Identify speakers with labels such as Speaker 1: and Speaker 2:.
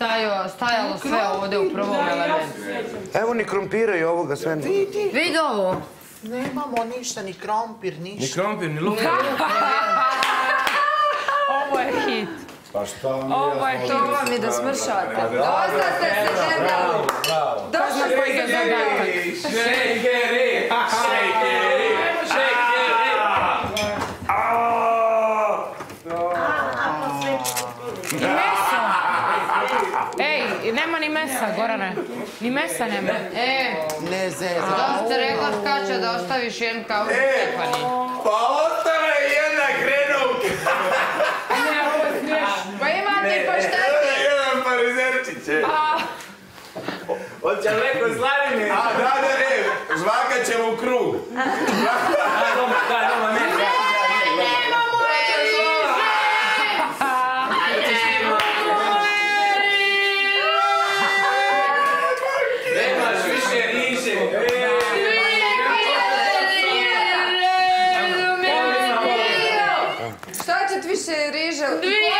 Speaker 1: stajalo, stajalo sve ovdje u prvom elementu.
Speaker 2: Evo ni krompira i ovoga sve.
Speaker 1: Vidi ovo.
Speaker 3: Nemamo ništa, ni krompir,
Speaker 4: Ni
Speaker 3: ništa.
Speaker 4: krompir, ni luk.
Speaker 5: Ovo je hit.
Speaker 6: Pa šta mi
Speaker 5: Ovo je
Speaker 1: To vam je da smršate. Dosta ste se debljali. Dosta ste se debljali.
Speaker 4: Shakeri! Shakeri! Shakeri!
Speaker 5: I meso. Ej, nema ni mesa, Gorane. Ni mesa nema.
Speaker 1: E,
Speaker 3: Ne zezam.
Speaker 1: da ste rekla skača da ostaviš jedan kao Stefani.
Speaker 4: Pa ostala je jedna krenovka!
Speaker 1: Pa ima ti pa šta ti?
Speaker 4: Jedan parizerčić. Hoće li neko slavine? A, da, da, ne, žvakat ćemo u krug.
Speaker 1: Что эта твиша рыжая? Две,